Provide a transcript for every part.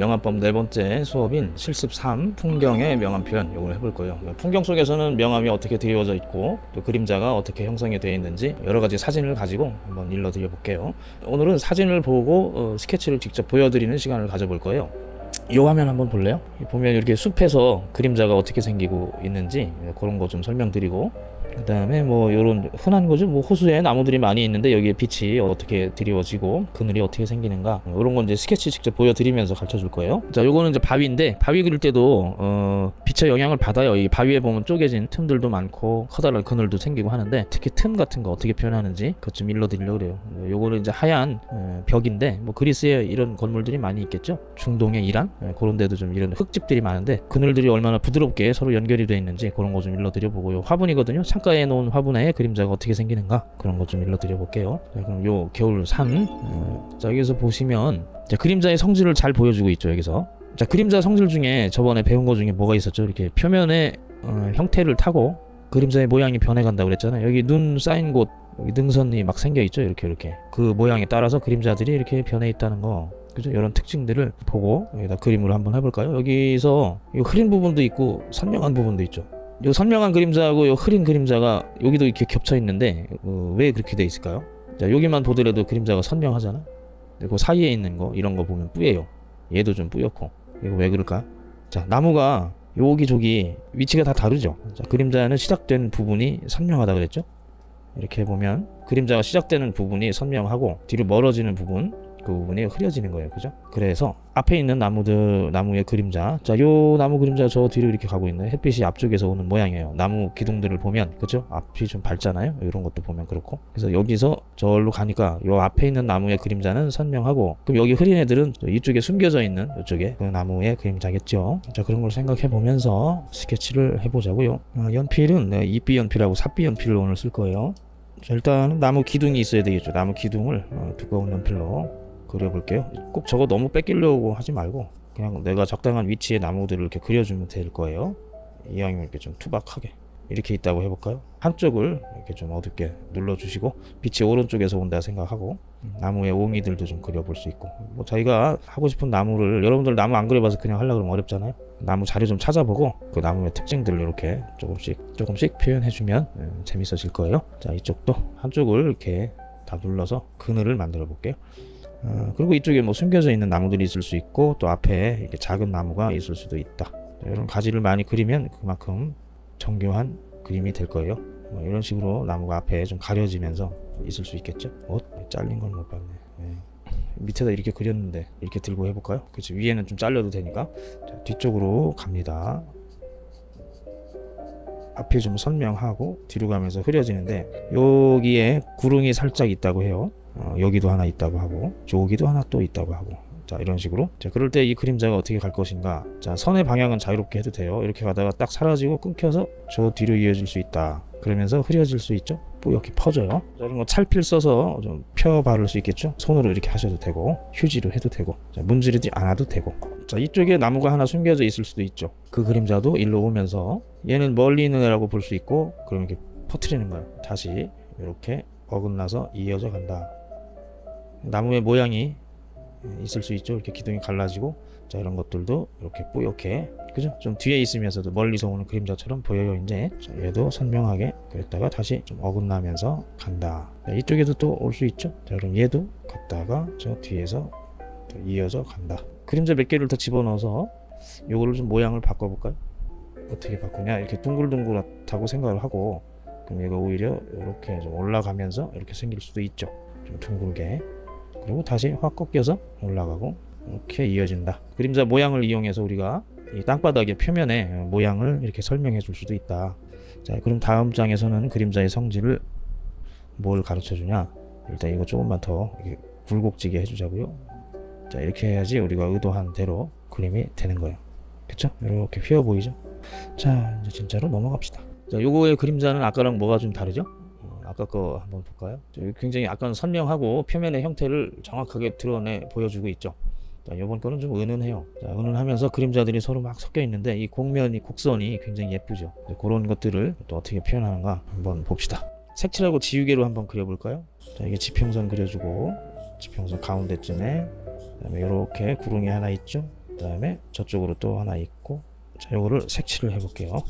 명암법 네 번째 수업인 실습 3 풍경의 명암 표현 이걸 해볼 거예요. 풍경 속에서는 명암이 어떻게 드리워져 있고 또 그림자가 어떻게 형성이 되어 있는지 여러 가지 사진을 가지고 한번 일러드려 볼게요. 오늘은 사진을 보고 어, 스케치를 직접 보여드리는 시간을 가져볼 거예요. 이 화면 한번 볼래요? 보면 이렇게 숲에서 그림자가 어떻게 생기고 있는지 그런 거 좀 설명드리고 그 다음에 뭐 요런 흔한 거죠. 뭐 호수에 나무들이 많이 있는데 여기에 빛이 어떻게 드리워지고 그늘이 어떻게 생기는가. 이런 건 이제 스케치 직접 보여드리면서 가르쳐 줄 거예요. 자 요거는 이제 바위인데 바위 그릴 때도 어 빛의 영향을 받아요. 이 바위에 보면 쪼개진 틈들도 많고 커다란 그늘도 생기고 하는데 특히 틈 같은 거 어떻게 표현하는지 그것 좀 일러드리려고 그래요. 요거는 이제 하얀 어, 벽인데 뭐 그리스에 이런 건물들이 많이 있겠죠. 중동의 이란? 예, 그런 데도 좀 이런 흙집들이 많은데 그늘들이 얼마나 부드럽게 서로 연결이 돼 있는지 그런 거 좀 일러드려 보고요 화분이거든요 창가에 놓은 화분에 그림자가 어떻게 생기는가? 그런 것 좀 일러드려 볼게요. 자 그럼 요 겨울 산 어, 자 여기서 보시면 자, 그림자의 성질을 잘 보여주고 있죠 여기서. 자 그림자 성질 중에 저번에 배운 거 중에 뭐가 있었죠? 이렇게 표면의 어, 형태를 타고 그림자의 모양이 변해간다고 그랬잖아요. 여기 눈 쌓인 곳 여기 능선이 막 생겨 있죠? 이렇게 이렇게. 그 모양에 따라서 그림자들이 이렇게 변해 있다는 거. 그죠? 이런 특징들을 보고 여기다 그림으로 한번 해볼까요? 여기서 이 흐린 부분도 있고 선명한 부분도 있죠 요 선명한 그림자하고 요 흐린 그림자가 여기도 이렇게 겹쳐 있는데 어, 왜 그렇게 돼 있을까요? 자 여기만 보더라도 그림자가 선명하잖아. 그리고 사이에 있는 거 이런 거 보면 뿌예요. 얘도 좀 뿌옇고 이거 왜 그럴까? 자 나무가 여기 저기 위치가 다 다르죠. 자 그림자는 시작된 부분이 선명하다 그랬죠? 이렇게 보면 그림자가 시작되는 부분이 선명하고 뒤로 멀어지는 부분 그 부분이 흐려지는 거예요. 그죠? 그래서 앞에 있는 나무들, 나무의 그림자. 자, 요 나무 그림자 저 뒤로 이렇게 가고 있는 햇빛이 앞쪽에서 오는 모양이에요. 나무 기둥들을 보면, 그죠? 앞이 좀 밝잖아요. 이런 것도 보면 그렇고. 그래서 여기서 저로 가니까 요 앞에 있는 나무의 그림자는 선명하고, 그럼 여기 흐린 애들은 이쪽에 숨겨져 있는 이쪽에 그 나무의 그림자겠죠. 자, 그런 걸 생각해 보면서 스케치를 해보자고요. 어, 연필은 네, 이비 연필하고 삽비 연필을 오늘 쓸 거예요. 자, 일단은 나무 기둥이 있어야 되겠죠. 나무 기둥을 어, 두꺼운 연필로 그려볼게요. 꼭 저거 너무 뺏기려고 하지 말고 그냥 내가 적당한 위치에 나무들을 이렇게 그려주면 될 거예요. 이왕이면 이렇게 좀 투박하게 이렇게 있다고 해볼까요? 한쪽을 이렇게 좀 어둡게 눌러주시고 빛이 오른쪽에서 온다 생각하고 나무의 옹이들도 좀 그려볼 수 있고 뭐 저희가 하고 싶은 나무를 여러분들 나무 안 그려봐서 그냥 하려고 그러면 어렵잖아요. 나무 자료 좀 찾아보고 그 나무의 특징들을 이렇게 조금씩 조금씩 표현해주면 음, 재밌어질 거예요. 자 이쪽도 한쪽을 이렇게 다 눌러서 그늘을 만들어 볼게요. 어, 그리고 이쪽에 뭐 숨겨져 있는 나무들이 있을 수 있고 또 앞에 이렇게 작은 나무가 있을 수도 있다. 이런 가지를 많이 그리면 그만큼 정교한 그림이 될 거예요. 뭐 이런 식으로 나무가 앞에 좀 가려지면서 있을 수 있겠죠. 어? 잘린 건못 봤네. 네. 밑에다 이렇게 그렸는데 이렇게 들고 해볼까요? 그렇죠. 위에는 좀 잘려도 되니까 자, 뒤쪽으로 갑니다. 앞이 좀 선명하고 뒤로 가면서 흐려지는데 여기에 구릉이 살짝 있다고 해요. 어, 여기도 하나 있다고 하고 저기도 하나 또 있다고 하고. 자 이런 식으로. 자 그럴 때 이 그림자가 어떻게 갈 것인가? 자 선의 방향은 자유롭게 해도 돼요. 이렇게 가다가 딱 사라지고 끊겨서 저 뒤로 이어질 수 있다. 그러면서 흐려질 수 있죠? 뿌옇게 퍼져요. 자, 이런 거 찰필 써서 좀 펴 바를 수 있겠죠? 손으로 이렇게 하셔도 되고 휴지로 해도 되고 자, 문지르지 않아도 되고. 자 이쪽에 나무가 하나 숨겨져 있을 수도 있죠. 그 그림자도 일로 오면서 얘는 멀리 있는 애라고 볼 수 있고 그럼 이렇게 퍼트리는 거예요. 다시 이렇게 어긋나서 이어져 간다 나무의 모양이 있을 수 있죠. 이렇게 기둥이 갈라지고 자 이런 것들도 이렇게 뿌옇게 그죠? 좀 뒤에 있으면서도 멀리서 오는 그림자처럼 보여요. 이제 자, 얘도 선명하게 그랬다가 다시 좀 어긋나면서 간다. 자, 이쪽에도 또 올 수 있죠. 자 그럼 얘도 갔다가 저 뒤에서 또 이어져 간다. 그림자 몇 개를 더 집어넣어서 요거를 좀 모양을 바꿔볼까요? 어떻게 바꾸냐? 이렇게 둥글둥글하다고 생각을 하고 그럼 얘가 오히려 이렇게 좀 올라가면서 이렇게 생길 수도 있죠. 좀 둥글게. 그리고 다시 확 꺾여서 올라가고 이렇게 이어진다. 그림자 모양을 이용해서 우리가 이 땅바닥의 표면의 모양을 이렇게 설명해 줄 수도 있다. 자, 그럼 다음 장에서는 그림자의 성질을 뭘 가르쳐 주냐? 일단 이거 조금만 더 굴곡지게 해주자고요. 자, 이렇게 해야지 우리가 의도한 대로 그림이 되는 거예요. 그쵸? 이렇게 휘어 보이죠? 자, 이제 진짜로 넘어갑시다. 자, 요거의 그림자는 아까랑 뭐가 좀 다르죠? 아까 거 한번 볼까요? 굉장히 아까는 선명하고 표면의 형태를 정확하게 드러내 보여주고 있죠. 자, 이번 거는 좀 은은해요. 자, 은은하면서 그림자들이 서로 막 섞여 있는데 이 곡면이 곡선이 굉장히 예쁘죠. 그런 것들을 또 어떻게 표현하는가 한번 봅시다. 색칠하고 지우개로 한번 그려볼까요? 자, 이게 지평선 그려주고 지평선 가운데쯤에 그다음에 이렇게 구릉이 하나 있죠. 그 다음에 저쪽으로 또 하나 있고 자 요거를 색칠을 해볼게요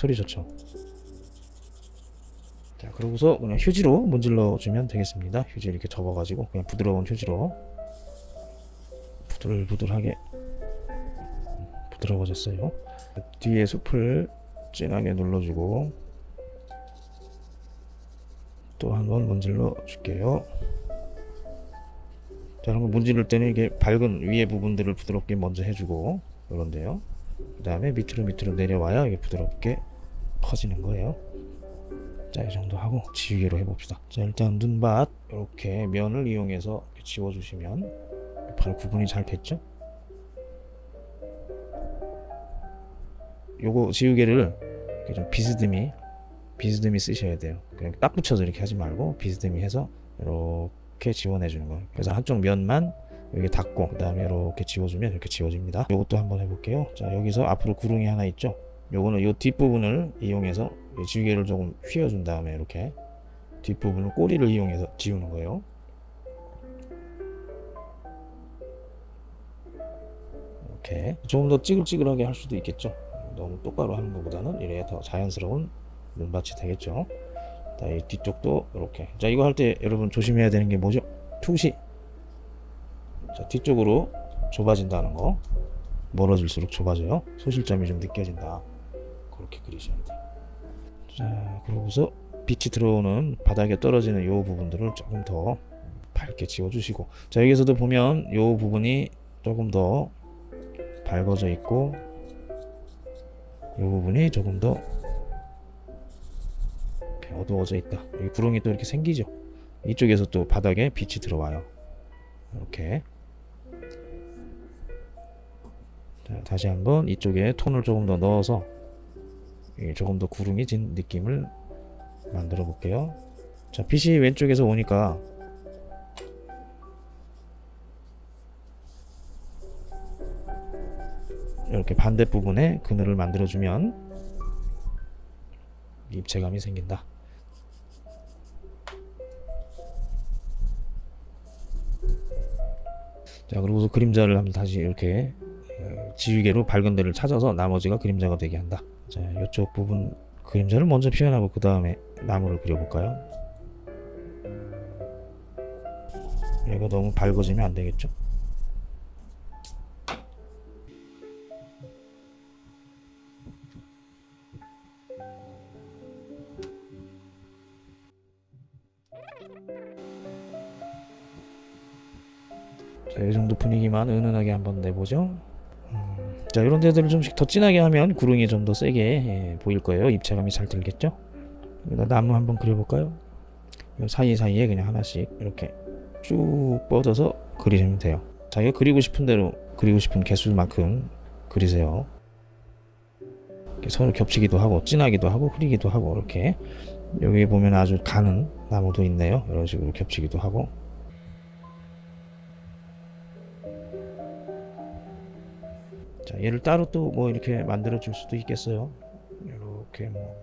소리 좋죠. 자 그러고서 그냥 휴지로 문질러 주면 되겠습니다. 휴지 이렇게 접어 가지고 그냥 부드러운 휴지로 부들부들하게 부드러워졌어요. 뒤에 숲을 진하게 눌러주고 또 한번 문질러 줄게요. 자, 그럼 문지를 때는 이게 밝은 위에 부분들을 부드럽게 먼저 해주고 이런데요. 그 다음에 밑으로 밑으로 내려와야 이게 부드럽게 퍼지는 거예요. 자, 이 정도 하고 지우개로 해봅시다. 자, 일단 눈밭 이렇게 면을 이용해서 지워주시면 바로 구분이 잘 됐죠? 요거 지우개를 좀 비스듬히 비스듬히 쓰셔야 돼요. 그냥 딱 붙여서 이렇게 하지 말고 비스듬히 해서 이렇게 지원해 주는 거예요. 그래서 한쪽 면만 여기 닫고 그 다음에 이렇게 지워주면 이렇게 지워집니다. 요것도 한번 해볼게요. 자 여기서 앞으로 구릉이 하나 있죠. 요거는 요 뒷부분을 이용해서 이 지우개를 조금 휘어준 다음에 이렇게 뒷부분을 꼬리를 이용해서 지우는 거예요. 이렇게 조금 더 찌글찌글하게 할 수도 있겠죠. 너무 똑바로 하는 것보다는 이래 더 자연스러운 눈밭이 되겠죠. 자, 이 뒤쪽도 이렇게. 자, 이거 할 때 여러분 조심해야 되는 게 뭐죠? 투시. 자, 뒤쪽으로 좁아진다는 거. 멀어질수록 좁아져요. 소실점이 좀 느껴진다. 그렇게 그리셔야 돼요. 자, 그러고서 빛이 들어오는 바닥에 떨어지는 요 부분들을 조금 더 밝게 지워주시고. 자, 여기서도 보면 요 부분이 조금 더 밝아져 있고, 이 부분이 조금 더 어두워져 있다. 여기 구렁이 또 이렇게 생기죠. 이쪽에서 또 바닥에 빛이 들어와요. 이렇게. 자, 다시 한번 이쪽에 톤을 조금 더 넣어서 조금 더 구름이 진 느낌을 만들어 볼게요. 자, 빛이 왼쪽에서 오니까 이렇게 반대 부분에 그늘을 만들어주면 입체감이 생긴다. 자 그리고서 그림자를 한번 다시 이렇게 어, 지우개로 밝은 데를 찾아서 나머지가 그림자가 되게 한다. 자 이쪽 부분 그림자를 먼저 표현하고 그 다음에 나무를 그려볼까요? 얘가 너무 밝아지면 안 되겠죠? 자, 이 정도 분위기만 은은하게 한번 내보죠. 음, 자, 이런 데들을 좀씩 더 진하게 하면 구릉이 좀 더 세게 예, 보일 거예요. 입체감이 잘 들겠죠? 여기다 나무 한번 그려볼까요? 요 사이사이에 그냥 하나씩 이렇게 쭉 뻗어서 그리시면 돼요. 자기가 그리고 싶은 대로 그리고 싶은 개수만큼 그리세요. 서로 겹치기도 하고 진하기도 하고 흐리기도 하고 이렇게 여기 보면 아주 가는 나무도 있네요. 이런 식으로 겹치기도 하고 얘를 따로 또 뭐 이렇게 만들어 줄 수도 있겠어요. 이렇게 뭐.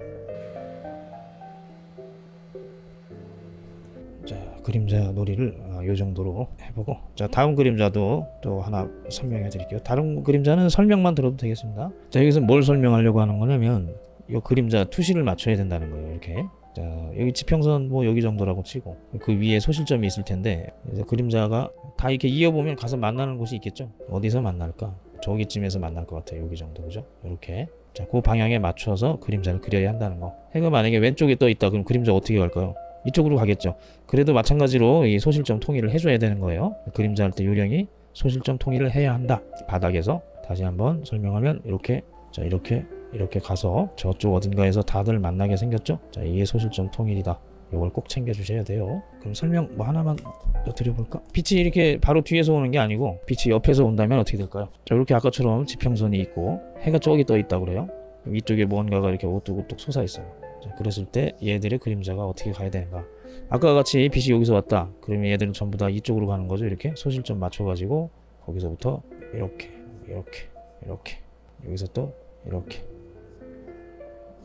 자, 그림자 놀이를 아, 요 정도로 해보고. 자, 다음 그림자도 또 하나 설명해 드릴게요. 다른 그림자는 설명만 들어도 되겠습니다. 자, 여기서 뭘 설명하려고 하는 거냐면, 요 그림자 투시를 맞춰야 된다는 거예요. 이렇게. 자, 여기 지평선 뭐 여기 정도라고 치고, 그 위에 소실점이 있을 텐데, 그림자가 다 이렇게 이어보면 가서 만나는 곳이 있겠죠? 어디서 만날까? 저기쯤에서 만날 것 같아요. 여기 정도 그죠? 이렇게 자, 그 방향에 맞춰서 그림자를 그려야 한다는 거. 해가 만약에 왼쪽에 떠 있다. 그럼 그림자 어떻게 갈까요? 이쪽으로 가겠죠. 그래도 마찬가지로 이 소실점 통일을 해줘야 되는 거예요. 그림자 할 때 요령이 소실점 통일을 해야 한다. 바닥에서 다시 한번 설명하면 이렇게 자 이렇게 이렇게 가서 저쪽 어딘가에서 다들 만나게 생겼죠. 자 이게 소실점 통일이다. 이걸 꼭 챙겨 주셔야 돼요. 그럼 설명 뭐 하나만 더 드려볼까? 빛이 이렇게 바로 뒤에서 오는 게 아니고 빛이 옆에서 온다면 어떻게 될까요? 자 이렇게 아까처럼 지평선이 있고 해가 저기 떠 있다 그래요. 이쪽에 뭔가가 이렇게 오뚝오뚝 솟아 있어요. 자, 그랬을 때 얘들의 그림자가 어떻게 가야 되는가? 아까 같이 빛이 여기서 왔다. 그러면 얘들은 전부 다 이쪽으로 가는 거죠. 이렇게 소실점 맞춰가지고 거기서부터 이렇게 이렇게 이렇게 여기서 또 이렇게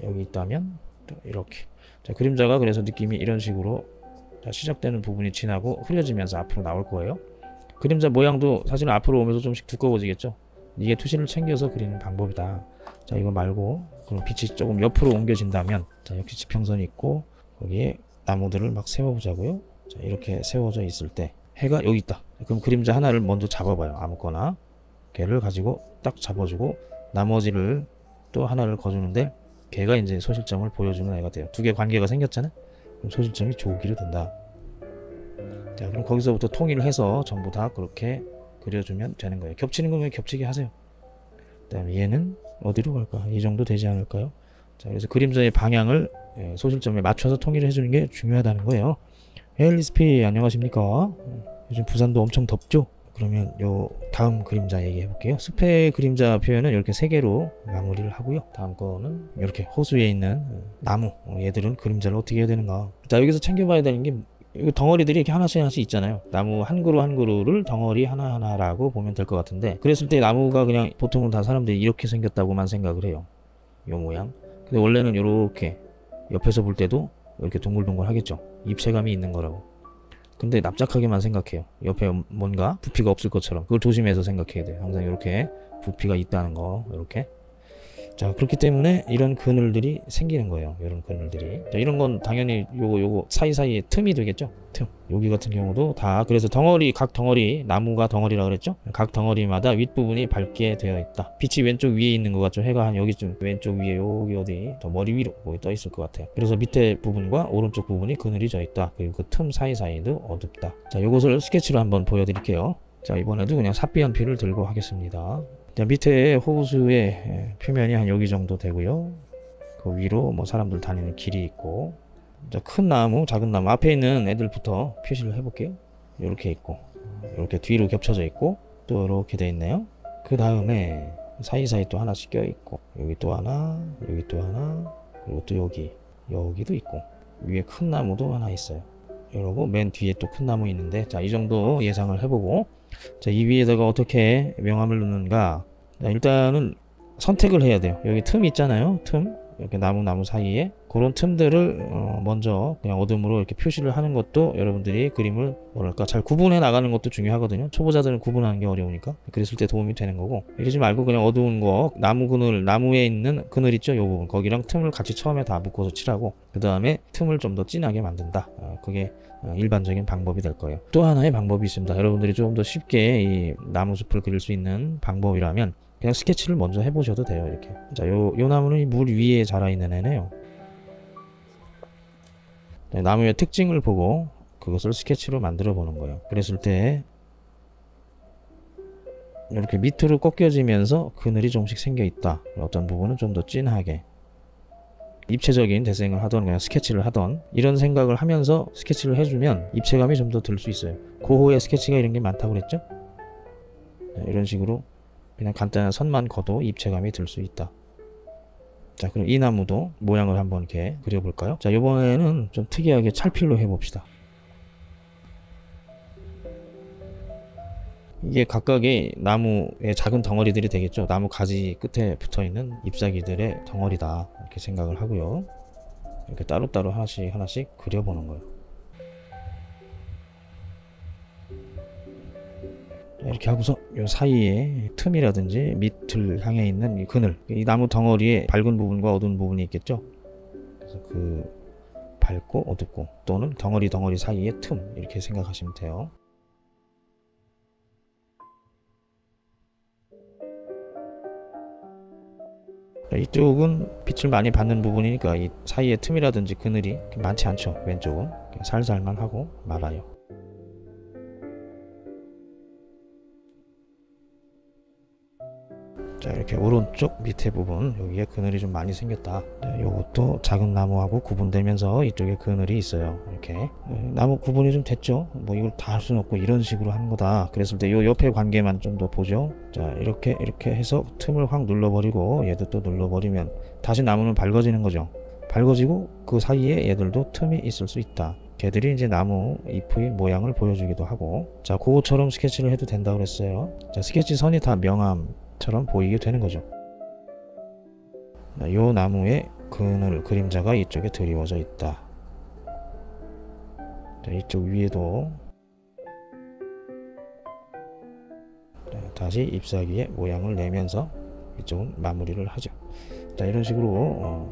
여기 있다면 또 이렇게 자 그림자가 그래서 느낌이 이런 식으로 자, 시작되는 부분이 지나고 흐려지면서 앞으로 나올 거예요. 그림자 모양도 사실 앞으로 오면서 좀씩 두꺼워지겠죠. 이게 투시를 챙겨서 그리는 방법이다. 자 이거 말고 그럼 빛이 조금 옆으로 옮겨진다면 자 역시 지평선이 있고 거기에 나무들을 막 세워보자고요. 자 이렇게 세워져 있을 때 해가 여기 있다. 그럼 그림자 하나를 먼저 잡아봐요. 아무거나 걔를 가지고 딱 잡아주고 나머지를 또 하나를 거주는데 걔가 이제 소실점을 보여주는 애가 돼요. 두 개 관계가 생겼잖아. 그럼 소실점이 조기로 된다. 자 그럼 거기서부터 통일을 해서 전부 다 그렇게 그려주면 되는 거예요. 겹치는 거면 겹치게 하세요. 그다음에 얘는 어디로 갈까? 이 정도 되지 않을까요? 자 그래서 그림자의 방향을 예, 소실점에 맞춰서 통일을 해주는 게 중요하다는 거예요. 헬리스피 안녕하십니까? 요즘 부산도 엄청 덥죠? 그러면 요 다음 그림자 얘기해 볼게요. 숲의 그림자 표현은 이렇게 세 개로 마무리를 하고요. 다음 거는 이렇게 호수에 있는 나무 어, 얘들은 그림자를 어떻게 해야 되는가? 자 여기서 챙겨봐야 되는 게 덩어리들이 이렇게 하나씩 하나씩 있잖아요. 나무 한 그루 한 그루를 덩어리 하나 하나라고 보면 될 것 같은데 그랬을 때 나무가 그냥 보통은 다 사람들이 이렇게 생겼다고만 생각을 해요. 요 모양. 근데 원래는 이렇게 옆에서 볼 때도 이렇게 동글동글 하겠죠. 입체감이 있는 거라고. 근데 납작하게만 생각해요. 옆에 뭔가 부피가 없을 것처럼 그걸 조심해서 생각해야 돼요. 항상 이렇게 부피가 있다는 거 이렇게. 자 그렇기 때문에 이런 그늘들이 생기는 거예요. 이런 그늘들이. 자, 이런 건 당연히 요거 요거 사이사이에 틈이 되겠죠. 틈. 여기 같은 경우도 다 그래서 덩어리 각 덩어리 나무가 덩어리라 그랬죠. 각 덩어리마다 윗부분이 밝게 되어 있다. 빛이 왼쪽 위에 있는 것 같죠. 해가 한 여기쯤 왼쪽 위에 여기 어디 더 머리 위로 뭐떠 있을 것 같아요. 그래서 밑에 부분과 오른쪽 부분이 그늘이 져 있다. 그리고 그 틈 사이사이도 어둡다. 자 요것을 스케치로 한번 보여드릴게요. 자 이번에도 그냥 삽비연필을 들고 하겠습니다. 자, 밑에 호수의 예, 표면이 한 여기 정도 되고요. 그 위로 뭐 사람들 다니는 길이 있고 자, 큰 나무, 작은 나무 앞에 있는 애들부터 표시를 해볼게요. 이렇게 있고 이렇게 뒤로 겹쳐져 있고 또 이렇게 돼 있네요. 그 다음에 사이사이 또 하나씩 껴 있고 여기 또 하나, 여기 또 하나, 그리고 또 여기 여기도 있고 위에 큰 나무도 하나 있어요. 이러고 맨 뒤에 또 큰 나무 있는데 자 이 정도 예상을 해보고 자, 이 위에다가 어떻게 명암을 넣는가? 자, 일단은 선택을 해야 돼요. 여기 틈 있잖아요. 틈. 이렇게 나무 나무 사이에 그런 틈들을 어, 먼저 그냥 어둠으로 이렇게 표시를 하는 것도 여러분들이 그림을 뭐랄까 잘 구분해 나가는 것도 중요하거든요. 초보자들은 구분하는 게 어려우니까 그랬을 때 도움이 되는 거고 이러지 말고 그냥 어두운 거 나무 그늘 나무에 있는 그늘 있죠. 요 부분 거기랑 틈을 같이 처음에 다 묶어서 칠하고 그 다음에 틈을 좀 더 진하게 만든다. 어, 그게 어, 일반적인 방법이 될 거예요. 또 하나의 방법이 있습니다. 여러분들이 좀더 쉽게 이 나무 숲을 그릴 수 있는 방법이라면 그냥 스케치를 먼저 해보셔도 돼요. 이렇게. 자, 요, 요 나무는 이물 위에 자라 있는 애네요. 네, 나무의 특징을 보고 그것을 스케치로 만들어 보는 거예요. 그랬을 때 이렇게 밑으로 꺾여지면서 그늘이 조금씩 생겨 있다. 어떤 부분은 좀 더 진하게 입체적인 대생을 하던 그냥 스케치를 하던 이런 생각을 하면서 스케치를 해주면 입체감이 좀 더 들 수 있어요. 고호의 스케치가 이런 게 많다고 그랬죠? 네, 이런 식으로 그냥 간단한 선만 거도 입체감이 들 수 있다. 자, 그럼 이 나무도 모양을 한번 이렇게 그려볼까요? 자, 이번에는 좀 특이하게 찰필로 해봅시다. 이게 각각의 나무의 작은 덩어리들이 되겠죠. 나무 가지 끝에 붙어 있는 잎사귀들의 덩어리다. 이렇게 생각을 하고요. 이렇게 따로따로 하나씩 하나씩 그려보는 거예요. 이렇게 하고서 요 사이에 틈이라든지 밑을 향해 있는 이 그늘, 이 나무 덩어리에 밝은 부분과 어두운 부분이 있겠죠. 그래서 그 밝고 어둡고 또는 덩어리 덩어리 사이의 틈 이렇게 생각하시면 돼요. 자, 이쪽은 빛을 많이 받는 부분이니까 이 사이에 틈이라든지 그늘이 많지 않죠. 왼쪽은 살살만 하고 말아요. 자 이렇게 오른쪽 밑에 부분 여기에 그늘이 좀 많이 생겼다. 네, 요것도 작은 나무하고 구분되면서 이쪽에 그늘이 있어요. 이렇게. 네, 나무 구분이 좀 됐죠? 뭐 이걸 다 할 수는 없고 이런 식으로 하는 거다. 그랬을 때 요 옆에 관계만 좀 더 보죠? 자 이렇게 이렇게 해서 틈을 확 눌러버리고 얘도 또 눌러버리면 다시 나무는 밝아지는 거죠. 밝아지고 그 사이에 얘들도 틈이 있을 수 있다. 걔들이 이제 나무 잎의 모양을 보여주기도 하고. 자 그거처럼 스케치를 해도 된다고 그랬어요. 자 스케치 선이 다 명암 처럼 보이게 되는 거죠. 이 나무의 그늘 그림자가 이쪽에 드리워져 있다. 자, 이쪽 위에도 자, 다시 잎사귀에 모양을 내면서 이쪽은 마무리를 하죠. 자 이런 식으로 어,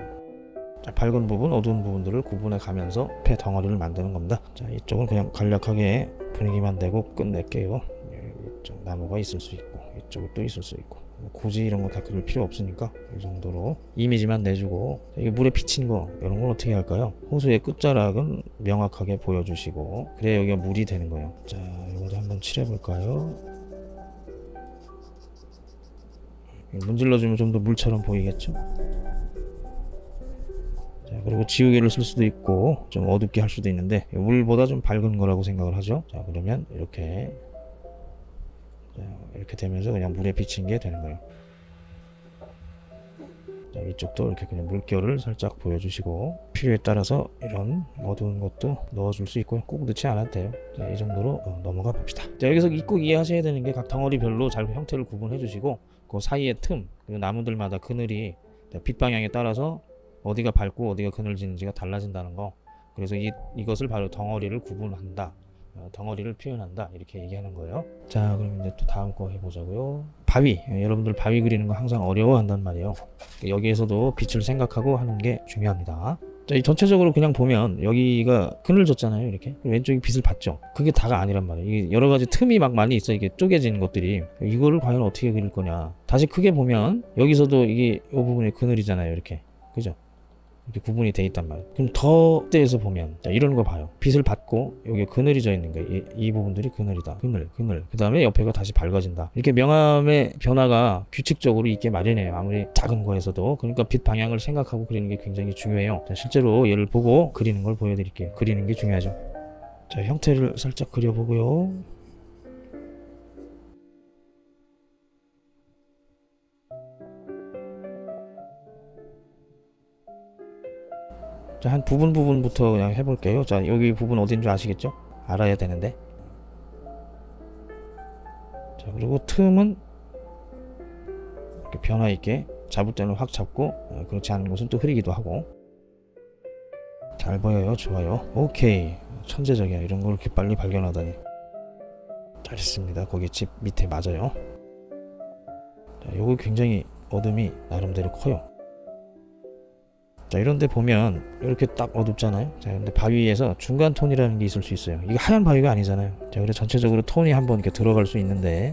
자, 밝은 부분, 어두운 부분들을 구분해 가면서 폐 덩어리를 만드는 겁니다. 자 이쪽은 그냥 간략하게 분위기만 내고 끝낼게요. 예, 이쪽 나무가 있을 수 있고 이쪽도 있을 수 있고 뭐 굳이 이런 거 다 그릴 필요 없으니까 이 정도로 이미지만 내주고 자, 이게 물에 비친 거 이런 건 어떻게 할까요? 호수의 끝자락은 명확하게 보여주시고 그래야 여기가 물이 되는 거예요. 자 이것도 한번 칠해 볼까요? 문질러주면 좀 더 물처럼 보이겠죠? 자, 그리고 지우개를 쓸 수도 있고 좀 어둡게 할 수도 있는데 물보다 좀 밝은 거라고 생각을 하죠. 자 그러면 이렇게 자, 이렇게 되면서 그냥 물에 비친 게 되는 거예요. 자, 이쪽도 이렇게 그냥 물결을 살짝 보여주시고 필요에 따라서 이런 어두운 것도 넣어줄 수 있고요. 꼭 넣지 않아도 돼요. 자, 이 정도로 어, 넘어가 봅시다. 자, 여기서 꼭 이해하셔야 되는 게 각 덩어리별로 잘 형태를 구분해 주시고 그 사이의 틈, 그 나무들마다 그늘이 빛 방향에 따라서 어디가 밝고 어디가 그늘지는지가 달라진다는 거. 그래서 이, 이것을 바로 덩어리를 구분한다. 어, 덩어리를 표현한다. 이렇게 얘기하는 거예요. 자, 그럼 이제 또 다음 거 해보자고요. 바위. 예, 여러분들 바위 그리는 거 항상 어려워한단 말이에요. 여기에서도 빛을 생각하고 하는 게 중요합니다. 자, 이 전체적으로 그냥 보면 여기가 그늘 졌잖아요. 이렇게 왼쪽이 빛을 받죠. 그게 다가 아니란 말이에요. 이게 여러 가지 틈이 막 많이 있어. 이게 쪼개지는 것들이 이거를 과연 어떻게 그릴 거냐. 다시 크게 보면 여기서도 이게 이 부분이 그늘이잖아요. 이렇게 그죠? 이렇게 구분이 돼 있단 말이에요. 그럼 더 때에서 보면 자, 이런 거 봐요. 빛을 받고 여기 그늘이 져 있는 거예요. 이, 이 부분들이 그늘이다. 그늘, 그늘. 그 다음에 옆에가 다시 밝아진다. 이렇게 명암의 변화가 규칙적으로 있게 마련해요. 아무리 작은 거에서도. 그러니까 빛 방향을 생각하고 그리는 게 굉장히 중요해요. 자, 실제로 얘를 보고 그리는 걸 보여드릴게요. 그리는 게 중요하죠. 자, 형태를 살짝 그려보고요. 자, 한 부분 부분부터 그냥 해볼게요. 자, 여기 부분 어딘 줄 아시겠죠? 알아야 되는데. 자, 그리고 틈은 이렇게 변화 있게 잡을 때는 확 잡고 어, 그렇지 않은 곳은 또 흐리기도 하고. 잘 보여요. 좋아요. 오케이. 천재적이야. 이런 걸 이렇게 빨리 발견하다니. 잘했습니다. 거기 집 밑에 맞아요. 자, 요거 굉장히 어둠이 나름대로 커요. 자 이런데 보면 이렇게 딱 어둡잖아요. 자 근데 바위에서 중간 톤이라는 게 있을 수 있어요. 이게 하얀 바위가 아니잖아요. 자 그래서 전체적으로 톤이 한번 이렇게 들어갈 수 있는데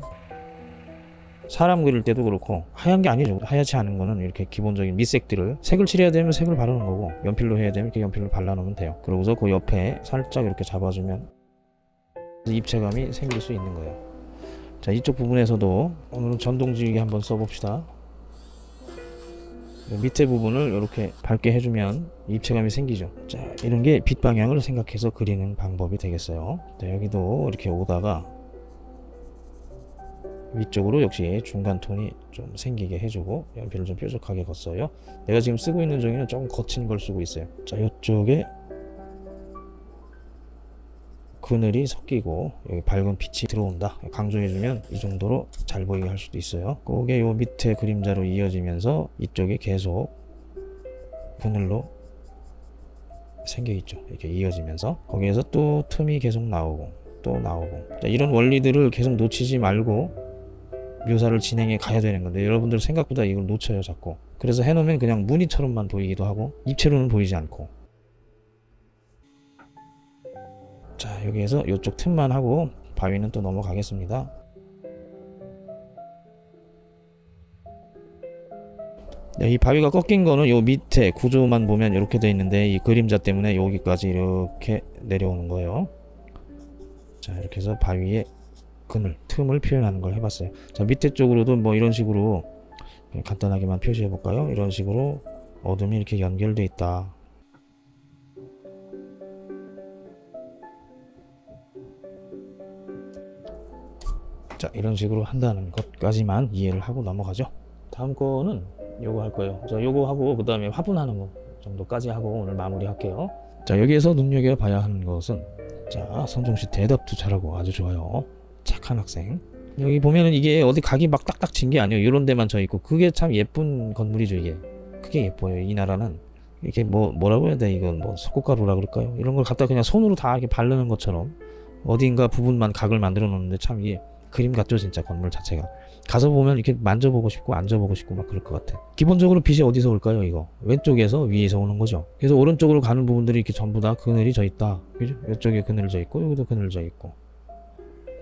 사람 그릴 때도 그렇고 하얀 게 아니죠. 하얗지 않은 거는 이렇게 기본적인 밑색들을 색을 칠해야 되면 색을 바르는 거고 연필로 해야 되면 이렇게 연필을 발라 놓으면 돼요. 그러고서 그 옆에 살짝 이렇게 잡아주면 입체감이 생길 수 있는 거예요. 자 이쪽 부분에서도 오늘은 전동지우개 한번 써봅시다 밑에 부분을 이렇게 밝게 해주면 입체감이 생기죠. 자 이런 게 빛 방향을 생각해서 그리는 방법이 되겠어요. 자, 여기도 이렇게 오다가 위쪽으로 역시 중간 톤이 좀 생기게 해주고 연필을 좀 뾰족하게 걷어요. 내가 지금 쓰고 있는 종이는 조금 거친 걸 쓰고 있어요. 자 이쪽에 그늘이 섞이고 여기 밝은 빛이 들어온다. 강조해주면 이 정도로 잘 보이게 할 수도 있어요. 그게 요 밑에 그림자로 이어지면서 이쪽이 계속 그늘로 생겨 있죠. 이렇게 이어지면서. 거기에서 또 틈이 계속 나오고 또 나오고. 자, 이런 원리들을 계속 놓치지 말고 묘사를 진행해 가야 되는 건데 여러분들 생각보다 이걸 놓쳐요 자꾸. 그래서 해놓으면 그냥 무늬처럼만 보이기도 하고 입체로는 보이지 않고 자 여기에서 이쪽 틈만 하고 바위는 또 넘어가겠습니다. 네, 이 바위가 꺾인 거는 요 밑에 구조만 보면 이렇게 돼 있는데 이 그림자 때문에 여기까지 이렇게 내려오는 거예요. 자 이렇게 해서 바위의 그늘 틈을 표현하는 걸 해봤어요. 자 밑에 쪽으로도 뭐 이런 식으로 간단하게만 표시해 볼까요? 이런 식으로 어둠이 이렇게 연결돼 있다 자 이런 식으로 한다는 것까지만 이해를 하고 넘어가죠. 다음 거는 요거 할 거예요. 자 요거 하고 그 다음에 화분하는 거 정도까지 하고 오늘 마무리 할게요. 자 여기에서 눈여겨봐야 하는 것은 자 성종씨 대답도 잘하고 아주 좋아요. 착한 학생. 여기 보면은 이게 어디 각이 막 딱딱 진 게 아니에요. 이런 데만 져 있고 그게 참 예쁜 건물이죠 이게. 그게 예뻐요 이 나라는. 이렇게 뭐 뭐라고 해야 돼 이건? 뭐 석고가루라 그럴까요? 이런 걸 갖다 그냥 손으로 다 이렇게 바르는 것처럼 어딘가 부분만 각을 만들어 놓는데 참 이게 그림 같죠 진짜 건물 자체가. 가서 보면 이렇게 만져보고 싶고 앉아보고 싶고 막 그럴 것 같아. 기본적으로 빛이 어디서 올까요 이거? 왼쪽에서 위에서 오는 거죠. 그래서 오른쪽으로 가는 부분들이 이렇게 전부 다 그늘이 져 있다. 그죠? 이쪽에 그늘 져 있고 여기도 그늘 져 있고.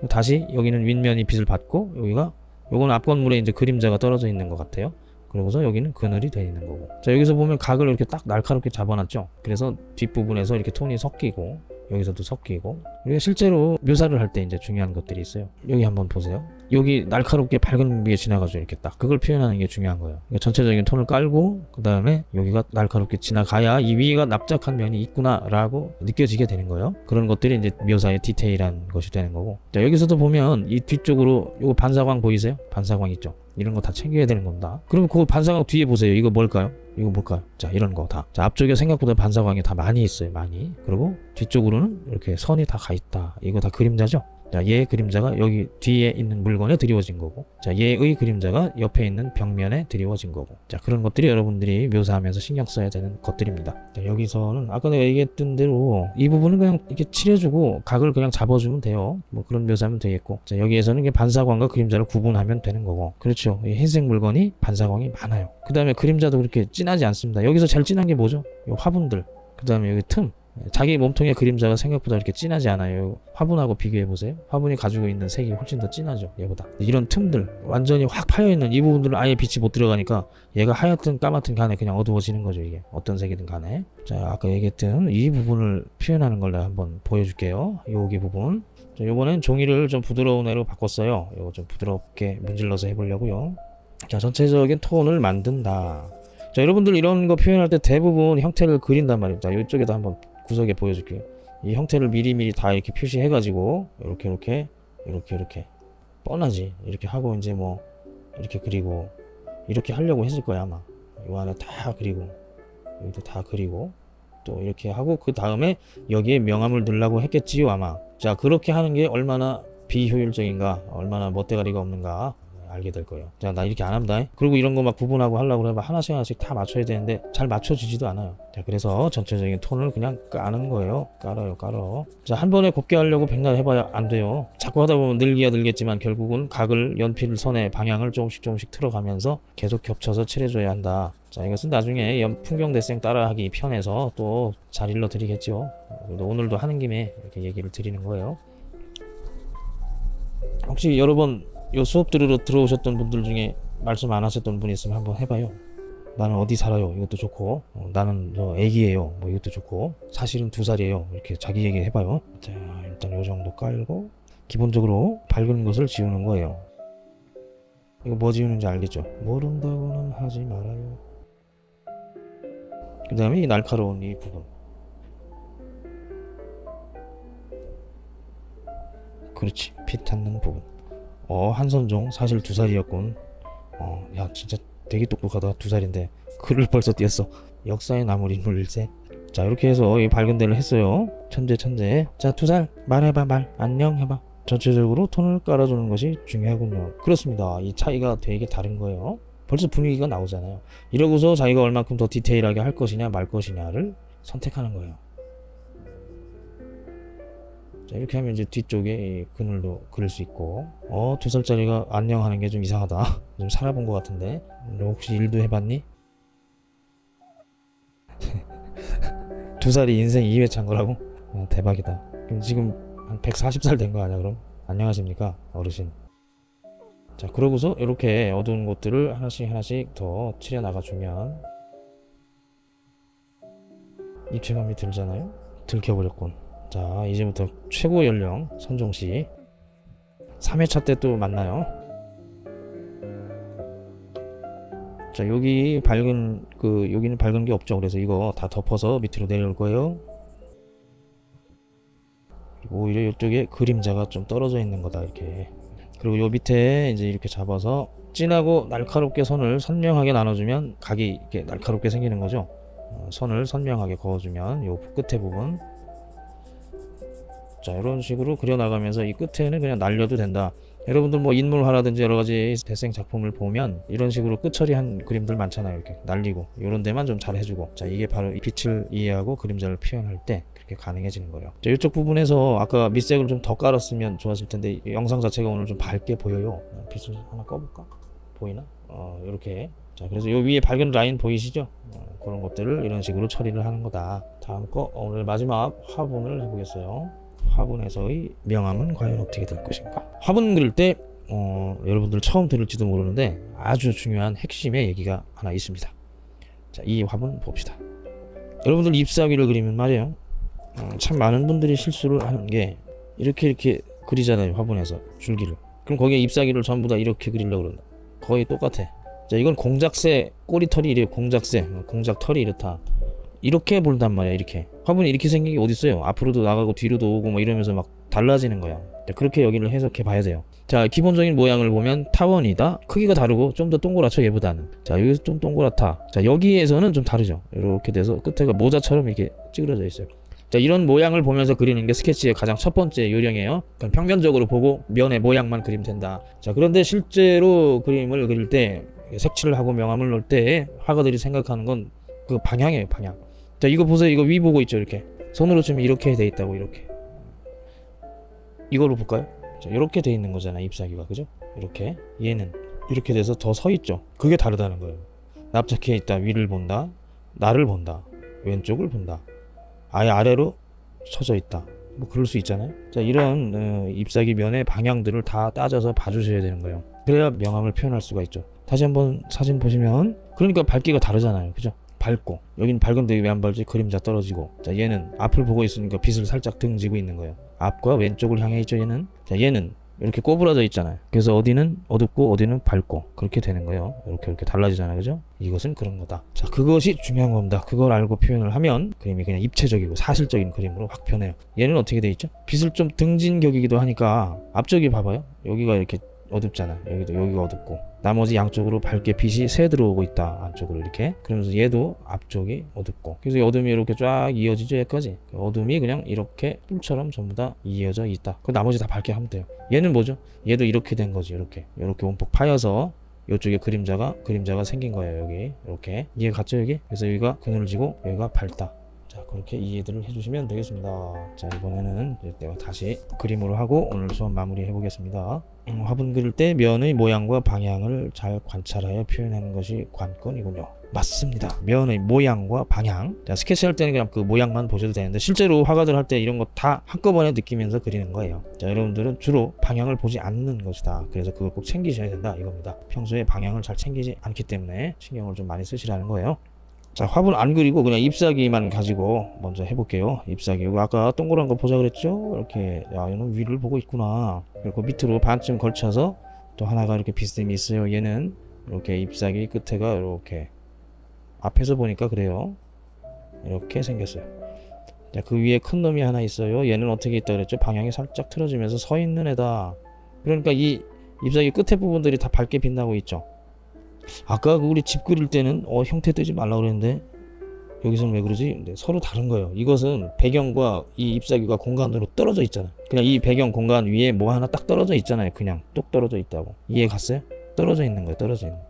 다시 여기는 윗면이 빛을 받고 여기가 요건 앞 건물에 이제 그림자가 떨어져 있는 것 같아요. 그러고서 여기는 그늘이 되어 있는 거고. 자 여기서 보면 각을 이렇게 딱 날카롭게 잡아놨죠? 그래서 뒷부분에서 이렇게 톤이 섞이고 여기서도 섞이고. 우리가 실제로 묘사를 할 때 이제 중요한 것들이 있어요. 여기 한번 보세요. 여기 날카롭게 밝은 빛이 지나가죠 이렇게 딱 그걸 표현하는 게 중요한 거예요. 그러니까 전체적인 톤을 깔고 그 다음에 여기가 날카롭게 지나가야 이 위가 납작한 면이 있구나 라고 느껴지게 되는 거예요. 그런 것들이 이제 묘사의 디테일한 것이 되는 거고. 자 여기서도 보면 이 뒤쪽으로 요거 반사광 보이세요? 반사광 있죠 이런 거 다 챙겨야 되는 겁니다. 그럼 그 반사광 뒤에 보세요. 이거 뭘까요? 이거 뭘까요? 자, 이런 거 다. 자, 앞쪽에 생각보다 반사광이 다 많이 있어요. 많이. 그리고 뒤쪽으로는 이렇게 선이 다 가 있다. 이거 다 그림자죠? 자, 얘의 그림자가 여기 뒤에 있는 물건에 드리워진 거고, 자, 얘의 그림자가 옆에 있는 벽면에 드리워진 거고, 자, 그런 것들이 여러분들이 묘사하면서 신경 써야 되는 것들입니다. 자, 여기서는 아까 내가 얘기했던 대로 이 부분은 그냥 이렇게 칠해주고 각을 그냥 잡아주면 돼요. 뭐 그런 묘사하면 되겠고, 자, 여기에서는 이게 반사광과 그림자를 구분하면 되는 거고, 그렇죠. 이 흰색 물건이 반사광이 많아요. 그 다음에 그림자도 그렇게 진하지 않습니다. 여기서 제일 진한 게 뭐죠? 이 화분들. 그 다음에 여기 틈. 자기 몸통의 그림자가 생각보다 이렇게 진하지 않아요. 화분하고 비교해 보세요. 화분이 가지고 있는 색이 훨씬 더 진하죠. 얘보다. 이런 틈들 완전히 확 파여 있는 이 부분들은 아예 빛이 못 들어가니까 얘가 하얗든 까맣든 간에 그냥 어두워지는 거죠. 이게 어떤 색이든 간에. 자 아까 얘기했던 이 부분을 표현하는 걸 한번 보여줄게요. 여기 부분. 자, 요번엔 종이를 좀 부드러운 애로 바꿨어요. 이거 좀 부드럽게 문질러서 해보려고요. 자 전체적인 톤을 만든다. 자 여러분들 이런 거 표현할 때 대부분 형태를 그린단 말입니다. 이쪽에도 한번 구석에 보여줄게요. 이 형태를 미리미리 다 이렇게 표시해가지고 이렇게 이렇게 이렇게 이렇게. 뻔하지. 이렇게 하고 이제 뭐 이렇게 그리고 이렇게 하려고 했을 거야 아마. 이 안에 다 그리고 여기도 다 그리고. 또 이렇게 하고 그 다음에 여기에 명암을 넣으려고 했겠지요 아마. 자 그렇게 하는 게 얼마나 비효율적인가 얼마나 멋대가리가 없는가 알게 될 거예요. 자, 나 이렇게 안 합니다. 그리고 이런 거 막 구분하고 하려고 그러면 하나씩 하나씩 다 맞춰야 되는데 잘 맞춰지지도 않아요. 자, 그래서 전체적인 톤을 그냥 까는 거예요. 깔아요, 깔아. 자, 한 번에 곱게 하려고 백날 해봐야 안 돼요. 자꾸 하다 보면 늘기야 늘겠지만 결국은 각을 연필 선의 방향을 조금씩 조금씩 틀어가면서 계속 겹쳐서 칠해줘야 한다. 자, 이것은 나중에 연 풍경 대생 따라하기 편해서 또 잘 일러드리겠죠. 오늘도 하는 김에 이렇게 얘기를 드리는 거예요. 혹시 여러 번 요 수업 들으러 들어오셨던 분들 중에 말씀 안 하셨던 분 있으면 한번 해봐요. 나는 어디 살아요. 이것도 좋고 어, 나는 저 애기예요. 뭐 이것도 좋고 사실은 두 살이에요. 이렇게 자기 얘기 해봐요. 자 일단 요 정도 깔고 기본적으로 밝은 것을 지우는 거예요. 이거 뭐 지우는지 알겠죠? 모른다고는 하지 말아요. 그 다음에 이 날카로운 이 부분. 그렇지. 피 닿는 부분. 어 한선종 사실 두 살이었군. 어 야 진짜 되게 똑똑하다. 두 살인데. 글을 벌써 띄었어. 역사의 나물 인물 일세 자 이렇게 해서 이 데를 했어요. 천재 천재. 자 두 살. 말해봐 말. 안녕 해봐. 전체적으로 톤을 깔아주는 것이 중요하군요. 그렇습니다. 이 차이가 되게 다른 거예요. 벌써 분위기가 나오잖아요. 이러고서 자기가 얼만큼 더 디테일하게 할 것이냐 말 것이냐를 선택하는 거예요 자, 이렇게 하면 이제 뒤쪽에 이 그늘도 그릴 수 있고 어 두 살짜리가 안녕하는 게 좀 이상하다 좀 살아본 것 같은데 너 혹시 일도 해봤니? 두 살이 인생 2회 찬 거라고? 어, 대박이다 그럼 지금 한 140살 된 거 아니야 그럼? 안녕하십니까 어르신 자 그러고서 이렇게 어두운 곳들을 하나씩 하나씩 더 칠해 나가주면 입체감이 들잖아요 들켜버렸군 자 이제부터 최고 연령 선종씨. 3회차 때 또 만나요. 자 여기 밝은 그 여기는 밝은 게 없죠. 그래서 이거 다 덮어서 밑으로 내려올 거예요. 오히려 이쪽에 그림자가 좀 떨어져 있는 거다 이렇게. 그리고 요 밑에 이제 이렇게 잡아서 진하고 날카롭게 선을 선명하게 나눠주면 각이 이렇게 날카롭게 생기는 거죠. 어, 선을 선명하게 그어주면 요 끝에 부분 자 이런 식으로 그려나가면서 이 끝에는 그냥 날려도 된다 여러분들 뭐 인물화라든지 여러 가지 대생 작품을 보면 이런 식으로 끝처리한 그림들 많잖아요. 이렇게 날리고 이런 데만 좀 잘 해주고 자 이게 바로 이 빛을 이해하고 그림자를 표현할 때 그렇게 가능해지는 거예요. 자, 이쪽 부분에서 아까 밑색을 좀 더 깔았으면 좋았을 텐데 이 영상 자체가 오늘 좀 밝게 보여요. 어, 빛을 하나 꺼볼까? 보이나? 어 이렇게 자 그래서 요 위에 밝은 라인 보이시죠? 어, 그런 것들을 이런 식으로 처리를 하는 거다. 다음 거 오늘 마지막 화분을 해보겠어요. 화분에서의 명암은 과연 어떻게 될 것인가? 화분 그릴 때 어, 여러분들 처음 들을지도 모르는데 아주 중요한 핵심의 얘기가 하나 있습니다. 자, 이 화분 봅시다. 여러분들 잎사귀를 그리면 말이에요. 어, 참 많은 분들이 실수를 하는 게 이렇게 이렇게 그리잖아요. 화분에서 줄기를. 그럼 거기에 잎사귀를 전부 다 이렇게 그리려고 그런다. 거의 똑같아. 자, 이건 공작새 꼬리털이 이래요. 공작새. 어, 공작털이 이렇다. 이렇게 볼단 말이야. 이렇게. 화분이 이렇게 생긴 게 어딨어요. 앞으로도 나가고 뒤로도 오고 뭐 이러면서 막 달라지는 거야. 자, 그렇게 여기를 해석해 봐야 돼요. 자, 기본적인 모양을 보면 타원이다. 크기가 다르고 좀 더 동그랗죠, 얘보다는. 자, 여기서 좀 동그랗다. 자, 여기에서는 좀 다르죠. 이렇게 돼서 끝에가 모자처럼 이렇게 찌그러져 있어요. 자, 이런 모양을 보면서 그리는 게 스케치의 가장 첫 번째 요령이에요. 그냥 평면적으로 보고 면의 모양만 그리면 된다. 자, 그런데 실제로 그림을 그릴 때 색칠을 하고 명암을 넣을 때 화가들이 생각하는 건 그 방향이에요, 방향. 자, 이거 보세요. 이거 위 보고 있죠, 이렇게. 손으로 치면 이렇게 돼 있다고, 이렇게. 이걸로 볼까요? 자, 이렇게 돼 있는 거잖아, 잎사귀가. 그죠? 이렇게. 얘는 이렇게 돼서 더 서 있죠. 그게 다르다는 거예요. 납작해 있다. 위를 본다. 나를 본다. 왼쪽을 본다. 아예 아래로 쳐져 있다. 뭐 그럴 수 있잖아요. 자, 이런 어, 잎사귀 면의 방향들을 다 따져서 봐주셔야 되는 거예요. 그래야 명암을 표현할 수가 있죠. 다시 한번 사진 보시면 그러니까 밝기가 다르잖아요. 그죠? 밝고 여긴 밝은데 왜 안 밝지? 그림자 떨어지고 자 얘는 앞을 보고 있으니까 빛을 살짝 등지고 있는 거예요. 앞과 왼쪽을 향해 있죠 얘는. 자 얘는 이렇게 꼬부라져 있잖아요. 그래서 어디는 어둡고 어디는 밝고 그렇게 되는 거예요. 이렇게 이렇게 달라지잖아요. 그죠? 이것은 그런 거다. 자, 그것이 중요한 겁니다. 그걸 알고 표현을 하면 그림이 그냥 입체적이고 사실적인 그림으로 확 변해요. 얘는 어떻게 돼 있죠? 빛을 좀 등진 격이기도 하니까 앞쪽이 봐봐요. 여기가 이렇게 어둡잖아. 여기도 여기가 어둡고 나머지 양쪽으로 밝게 빛이 새 들어오고 있다 안쪽으로 이렇게 그러면서 얘도 앞쪽이 어둡고 그래서 이 어둠이 이렇게 쫙 이어지죠 여기까지 그 어둠이 그냥 이렇게 뿔처럼 전부 다 이어져 있다. 그 나머지 다 밝게 하면 돼요. 얘는 뭐죠? 얘도 이렇게 된 거지 이렇게 이렇게 원폭 파여서 이쪽에 그림자가 그림자가 생긴 거예요 여기 이렇게 이해 갔죠 여기? 그래서 여기가 그늘지고 여기가 밝다. 자 그렇게 이해들을 해주시면 되겠습니다. 자 이번에는 내가 다시 그림으로 하고 오늘 수업 마무리 해보겠습니다. 음, 화분 그릴 때 면의 모양과 방향을 잘 관찰하여 표현하는 것이 관건이군요. 맞습니다. 면의 모양과 방향. 자 스케치 할 때는 그냥 그 모양만 보셔도 되는데 실제로 화가들 할 때 이런 거 다 한꺼번에 느끼면서 그리는 거예요. 자 여러분들은 주로 방향을 보지 않는 것이다. 그래서 그걸 꼭 챙기셔야 된다 이겁니다. 평소에 방향을 잘 챙기지 않기 때문에 신경을 좀 많이 쓰시라는 거예요 자 화분 안 그리고 그냥 ip사귀만 가지고 먼저 해볼게요. 이거 아까 동그란 거 보자 그랬죠? 이렇게. 야 얘는 위를 보고 있구나. 그리고 밑으로 반쯤 걸쳐서 또 하나가 이렇게 비스듬히 있어요. 얘는 이렇게 ip사귀 끝에가 이렇게 앞에서 보니까 그래요. 이렇게 생겼어요. 자 그 위에 큰 놈이 하나 있어요. 얘는 어떻게 있다 그랬죠? 방향이 살짝 틀어지면서 서 있는 애다. 그러니까 이 잎사귀 끝에 부분들이 다 밝게 빛나고 있죠 아까 그 우리 집 그릴 때는 어 형태 뜨지 말라 그랬는데 여기서는 왜 그러지? 서로 다른 거예요. 이것은 배경과 이 잎사귀가 공간으로 떨어져 있잖아. 그냥 이 배경 공간 위에 뭐 하나 딱 떨어져 있잖아요. 그냥 뚝 떨어져 있다고. 이해 갔어요? 떨어져 있는 거예요. 떨어져 있는. 거.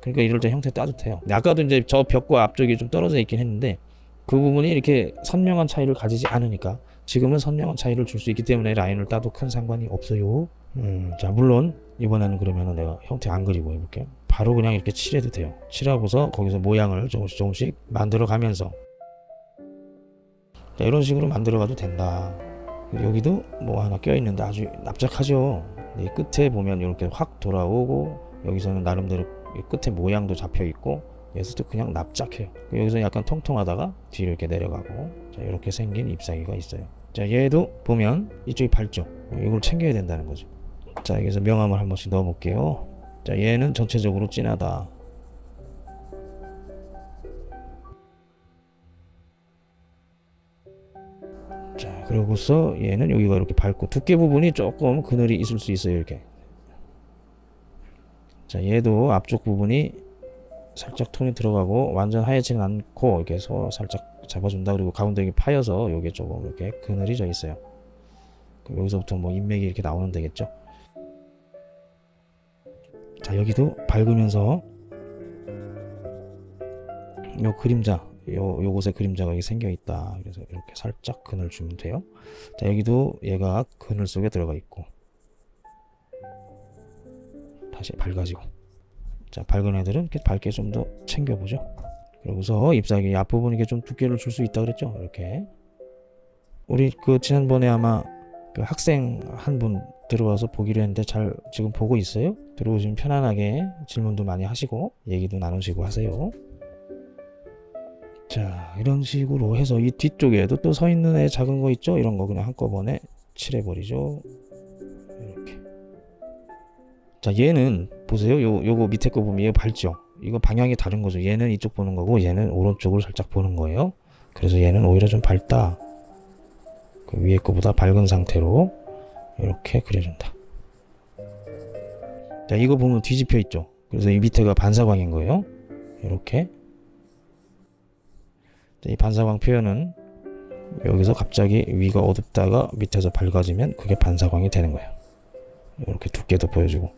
그러니까 이럴 때 형태 따뜻해요. 아까도 이제 저 벽과 앞쪽이 좀 떨어져 있긴 했는데 그 부분이 이렇게 선명한 차이를 가지지 않으니까 지금은 선명한 차이를 줄 수 있기 때문에 라인을 따도 큰 상관이 없어요. 음, 자 물론 이번에는 그러면은 내가 형태 안 그리고 해볼게요. 바로 그냥 이렇게 칠해도 돼요. 칠하고서 거기서 모양을 조금씩 조금씩 만들어 가면서 자, 이런 식으로 만들어 가도 된다. 여기도 뭐 하나 껴 있는데 아주 납작하죠. 이 끝에 보면 이렇게 확 돌아오고 여기서는 나름대로 이 끝에 모양도 잡혀 있고 여기서도 그냥 납작해요. 여기서 약간 통통하다가 뒤로 이렇게 내려가고 자, 이렇게 생긴 잎사귀가 있어요. 자 얘도 보면 이쪽이 밝죠. 이걸 챙겨야 된다는 거죠. 자 여기서 명암을 한 번씩 넣어 볼게요. 자 얘는 전체적으로 진하다. 자 그러고서 얘는 여기가 이렇게 밝고 두께 부분이 조금 그늘이 있을 수 있어요 이렇게. 자 얘도 앞쪽 부분이 살짝 톤이 들어가고 완전 하얘지는 않고 이렇게 서 살짝 잡아준다 그리고 가운데 이렇게 파여서 여기 조금 이렇게 그늘이 져 있어요. 여기서부터 뭐 인맥이 이렇게 나오면 되겠죠. 자 여기도 밝으면서 요 그림자 요 요곳에 그림자가 여기 생겨 있다. 그래서 이렇게 살짝 그늘 주면 돼요. 자 여기도 얘가 그늘 속에 들어가 있고. 다시 밝아지고. 자 밝은 애들은 이렇게 밝게 좀 더 챙겨보죠. 그러고서 잎사귀 앞부분 이게 좀 두께를 줄 수 있다 그랬죠? 이렇게. 우리 그 지난번에 아마 그 학생 한 분 들어와서 보기로 했는데 잘 지금 보고 있어요? 들어오시면 편안하게 질문도 많이 하시고 얘기도 나누시고 하세요. 자 이런 식으로 해서 이 뒤쪽에도 또 서 있는 애 작은 거 있죠? 이런 거 그냥 한꺼번에 칠해버리죠. 이렇게. 자 얘는 보세요. 요 요거 밑에 거 보면 얘 밝죠? 이거 방향이 다른 거죠. 얘는 이쪽 보는 거고 얘는 오른쪽을 살짝 보는 거예요. 그래서 얘는 오히려 좀 밝다. 그 위에 거보다 밝은 상태로 이렇게 그려준다. 자 이거 보면 뒤집혀 있죠? 그래서 이 밑에가 반사광인 거예요. 이렇게. 자, 이 반사광 표현은 여기서 갑자기 위가 어둡다가 밑에서 밝아지면 그게 반사광이 되는 거예요. 이렇게 두께도 보여주고.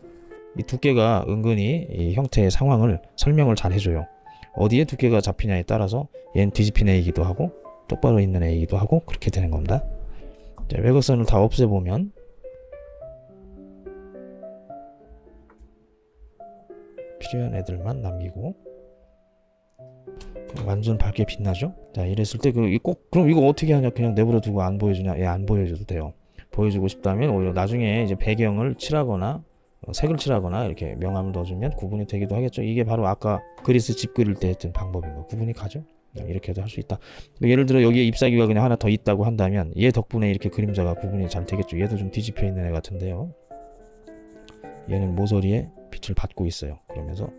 이 두께가 은근히 이 형태의 상황을 설명을 잘 해줘요. 어디에 두께가 잡히냐에 따라서 얘는 뒤집힌 애이기도 하고 똑바로 있는 애이기도 하고 그렇게 되는 겁니다. 자, 외곽선을 다 없애보면 필요한 애들만 남기고 완전 밝게 빛나죠? 자 이랬을 때 그 꼭 그럼 이거 어떻게 하냐 그냥 내버려 두고 안 보여주냐? 예안 보여줘도 돼요. 보여주고 싶다면 오히려 나중에 이제 배경을 칠하거나 어, 색을 칠하거나 이렇게 명암을 넣어주면 구분이 되기도 하겠죠. 이게 바로 아까 그리스 집 그릴 때 했던 방법인 거 구분이 가죠. 이렇게도 할 수 있다. 예를 들어 여기에 잎사귀가 그냥 하나 더 있다고 한다면 얘 덕분에 이렇게 그림자가 구분이 잘 되겠죠. 얘도 좀 뒤집혀 있는 애 같은데요. 얘는 모서리에 빛을 받고 있어요. 그러면서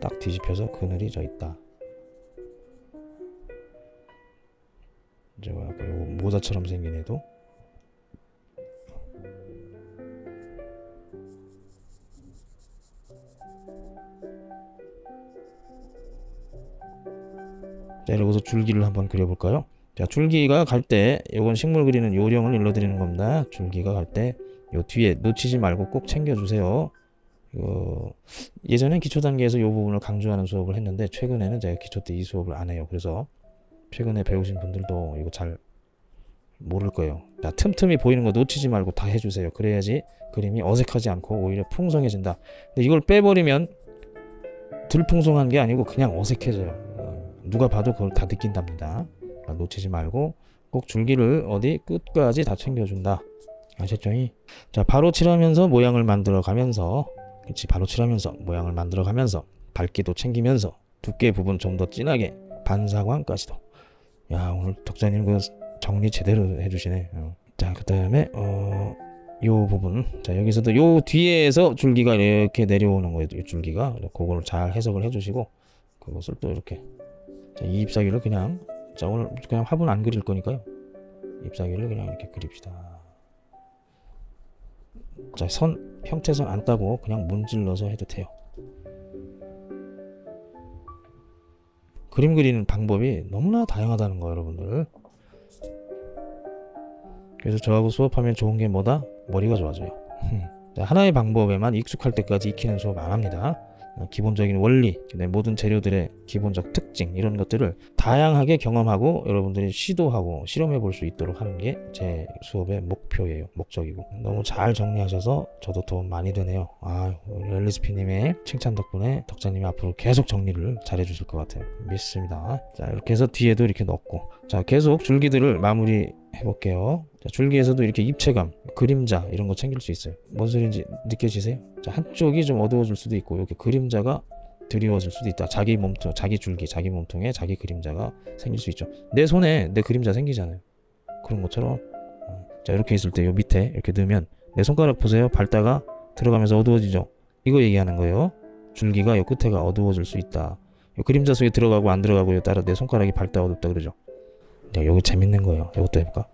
딱 뒤집혀서 그늘이 져 있다. 이제 뭐요 모자처럼 생긴 애도 자, 이러고서 줄기를 한번 그려볼까요? 자, 줄기가 갈 때, 이건 식물 그리는 요령을 일러드리는 겁니다. 줄기가 갈 때, 요 뒤에 놓치지 말고 꼭 챙겨주세요. 이거 예전엔 기초 단계에서 이 부분을 강조하는 수업을 했는데, 최근에는 제가 기초 때 이 수업을 안 해요. 그래서 최근에 배우신 분들도 이거 잘 모를 거예요. 자, 틈틈이 보이는 거 놓치지 말고 다 해주세요. 그래야지 그림이 어색하지 않고 오히려 풍성해진다. 근데 이걸 빼버리면 들풍성한 게 아니고 그냥 어색해져요. 어, 누가 봐도 그걸 다 느낀답니다. 그러니까 놓치지 말고 꼭 줄기를 어디 끝까지 다 챙겨준다. 아셨죠? 자, 바로 칠하면서 모양을 만들어 가면서 그렇지 바로 칠하면서 모양을 만들어 가면서 밝기도 챙기면서 두께 부분 좀 더 진하게 반사광까지도 야 오늘 덕자님 그 정리 제대로 해주시네. 어. 자, 그 다음에 어, 요 부분. 자, 여기서도 요 뒤에서 줄기가 이렇게 내려오는 거예요. 이 줄기가. 그거를 잘 해석을 해주시고 그것을 또 이렇게 자, 이 잎사귀를 그냥 자 오늘 그냥 화분 안 그릴 거니까요. 잎사귀를 그냥 이렇게 그립시다. 자, 선 형태선 안 따고 그냥 문질러서 해도 돼요. 그림 그리는 방법이 너무나 다양하다는 거 여러분들. 그래서 저하고 수업하면 좋은 게 뭐다? 머리가 좋아져요. 하나의 방법에만 익숙할 때까지 익히는 수업 안 합니다. 기본적인 원리, 모든 재료들의 기본적 특징 이런 것들을 다양하게 경험하고 여러분들이 시도하고 실험해 볼 수 있도록 하는 게 제 수업의 목표예요. 목적이고 너무 잘 정리하셔서 저도 도움 많이 되네요. 아, 엘리스피님의 칭찬 덕분에 덕자님이 앞으로 계속 정리를 잘 해 주실 것 같아요. 믿습니다. 자 이렇게 해서 뒤에도 이렇게 넣고 자 계속 줄기들을 마무리 해볼게요. 자, 줄기에서도 이렇게 입체감, 그림자 이런 거 챙길 수 있어요. 뭔 소리인지 느껴지세요? 자, 한쪽이 좀 어두워질 수도 있고 이렇게 그림자가 드리워질 수도 있다. 자기 몸통, 자기 줄기, 자기 몸통에 자기 그림자가 생길 수 있죠. 내 손에 내 그림자 생기잖아요. 그런 것처럼 어, 자 이렇게 있을 때 요 밑에 이렇게 넣으면 내 손가락 보세요. 밟다가 들어가면서 어두워지죠. 이거 얘기하는 거예요. 줄기가 요 끝에가 어두워질 수 있다. 요 그림자 속에 들어가고 안 들어가고에 따라 내 손가락이 밝다 어둡다 그러죠. 자, 요거 재밌는 거예요. 이것도 해볼까?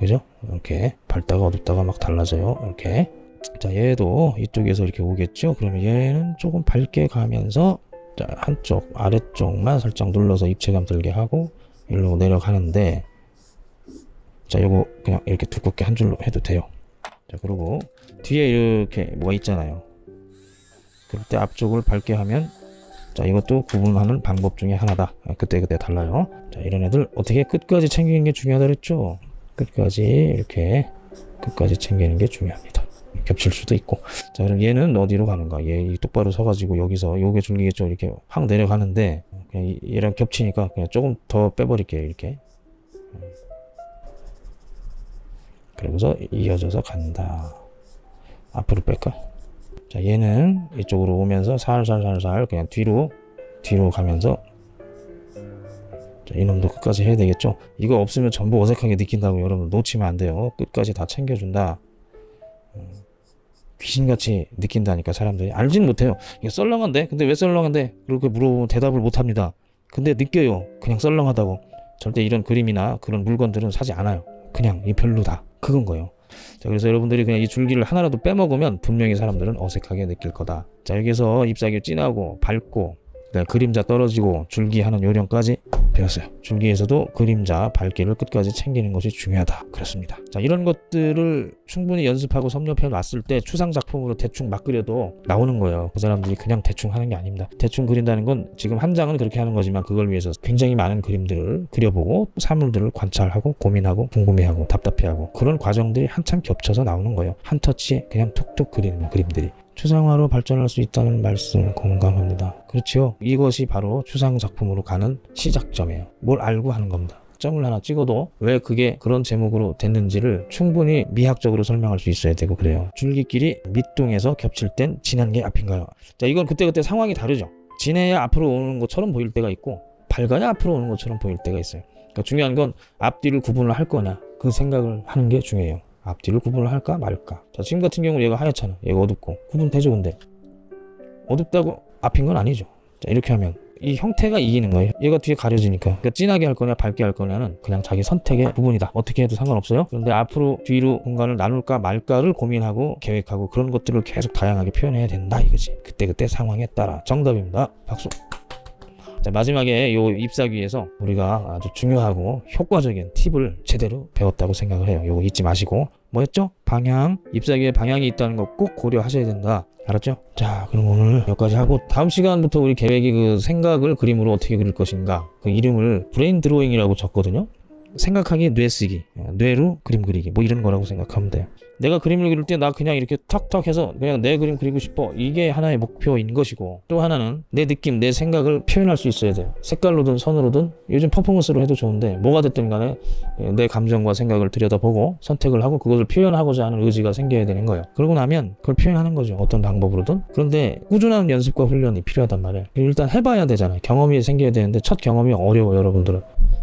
그죠? 이렇게 밝다가 어둡다가 막 달라져요. 이렇게. 자, 얘도 이쪽에서 이렇게 오겠죠? 그러면 얘는 조금 밝게 가면서 자, 한쪽 아래쪽만 살짝 눌러서 입체감 들게 하고 일로 내려가는데 자, 요거 그냥 이렇게 두껍게 한 줄로 해도 돼요. 자, 그리고 뒤에 이렇게 뭐가 있잖아요. 그럴 때 앞쪽을 밝게 하면 자 이것도 구분하는 방법 중에 하나다 그때 그때 달라요 자 이런 애들 어떻게 끝까지 챙기는 게 중요하다 그랬죠 끝까지 이렇게 끝까지 챙기는 게 중요합니다. 겹칠 수도 있고. 자 그럼 얘는 어디로 가는가? 얘 똑바로 서가지고 여기서 요게 줄기겠죠? 이렇게 확 내려가는데 그냥 이- 얘랑 겹치니까 그냥 조금 더 빼버릴게요 이렇게. 음. 그러고서 이어져서 간다. 앞으로 뺄까? 자 얘는 이쪽으로 오면서 살살살살 그냥 뒤로 뒤로 가면서 자, 이놈도 끝까지 해야 되겠죠? 이거 없으면 전부 어색하게 느낀다고 여러분 놓치면 안 돼요. 끝까지 다 챙겨준다. 음, 귀신같이 느낀다니까 사람들이. 알진 못해요. 이게 썰렁한데? 근데 왜 썰렁한데? 그렇게 물어보면 대답을 못합니다. 근데 느껴요. 그냥 썰렁하다고. 절대 이런 그림이나 그런 물건들은 사지 않아요. 그냥 이 별로다. 그건 거예요. 자 그래서 여러분들이 그냥 이 줄기를 하나라도 빼먹으면 분명히 사람들은 어색하게 느낄 거다. 자 여기서 잎사귀 진하고 밝고 그다음에 그림자 떨어지고 줄기 하는 요령까지 배웠어요. 줄기에서도 그림자 밝기를 끝까지 챙기는 것이 중요하다. 그렇습니다. 자 이런 것들을 충분히 연습하고 섭렵해 놨을 때 추상 작품으로 대충 막 그려도 나오는 거예요. 그 사람들이 그냥 대충 하는 게 아닙니다. 대충 그린다는 건 지금 한 장은 그렇게 하는 거지만 그걸 위해서 굉장히 많은 그림들을 그려보고 사물들을 관찰하고 고민하고 궁금해하고 답답해하고 그런 과정들이 한참 겹쳐서 나오는 거예요. 한 터치에 그냥 툭툭 그리는 그림들이 추상화로 발전할 수 있다는 말씀 공감합니다. 그렇죠. 이것이 바로 추상 작품으로 가는 시작점이에요. 뭘 알고 하는 겁니다. 점을 하나 찍어도 왜 그게 그런 제목으로 됐는지를 충분히 미학적으로 설명할 수 있어야 되고 그래요. 줄기끼리 밑둥에서 겹칠 땐 지난 게 앞인가요? 자, 이건 그때그때 상황이 다르죠. 지내야 앞으로 오는 것처럼 보일 때가 있고 밝아야 앞으로 오는 것처럼 보일 때가 있어요. 그러니까 중요한 건 앞뒤를 구분을 할 거냐 그 생각을 하는 게 중요해요. 앞뒤를 구분을 할까 말까. 자, 지금 같은 경우 얘가 하얗잖아. 얘가 어둡고 구분되죠, 근데 어둡다고 앞인 건 아니죠. 자, 이렇게 하면 이 형태가 이기는 거예요. 얘가 뒤에 가려지니까. 그러니까 진하게 할 거냐 밝게 할 거냐는 그냥 자기 선택의 부분이다. 어떻게 해도 상관없어요. 그런데 앞으로 뒤로 공간을 나눌까 말까를 고민하고 계획하고 그런 것들을 계속 다양하게 표현해야 된다 이거지. 그때그때 상황에 따라 정답입니다. 박수. 자, 마지막에 요 잎사귀에서 우리가 아주 중요하고 효과적인 팁을 제대로 배웠다고 생각을 해요. 요거 잊지 마시고. 뭐였죠? 방향. 잎사귀에 방향이 있다는 거 꼭 고려하셔야 된다. 알았죠? 자, 그럼 오늘 여기까지 하고 다음 시간부터 우리 계획이 그 생각을 그림으로 어떻게 그릴 것인가. 그 이름을 brain drawing이라고 적거든요. 생각하기 뇌 쓰기 뇌로 그림 그리기 뭐 이런 거라고 생각하면 돼요. 내가 그림을 그릴 때 나 그냥 이렇게 턱턱 해서 그냥 내 그림 그리고 싶어. 이게 하나의 목표인 것이고 또 하나는 내 느낌 내 생각을 표현할 수 있어야 돼요. 색깔로든 선으로든 요즘 퍼포먼스로 해도 좋은데 뭐가 됐든 간에 내 감정과 생각을 들여다보고 선택을 하고 그것을 표현하고자 하는 의지가 생겨야 되는 거예요. 그러고 나면 그걸 표현하는 거죠. 어떤 방법으로든. 그런데 꾸준한 연습과 훈련이 필요하단 말이에요. 일단 해봐야 되잖아요. 경험이 생겨야 되는데 첫 경험이 어려워요 여러분들은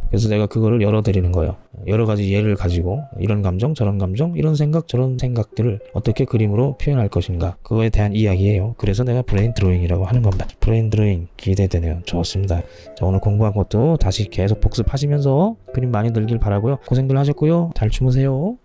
그래서 내가 그거를 열어드리는 거예요. 여러 가지 예를 가지고 이런 감정, 저런 감정, 이런 생각, 저런 생각들을 어떻게 그림으로 표현할 것인가 그거에 대한 이야기예요. 그래서 내가 brain drawing이라고 하는 겁니다. Brain drawing 기대되네요. 좋습니다. 자 오늘 공부한 것도 다시 계속 복습하시면서 그림 많이 늘길 바라고요. 고생들 하셨고요. 잘 주무세요.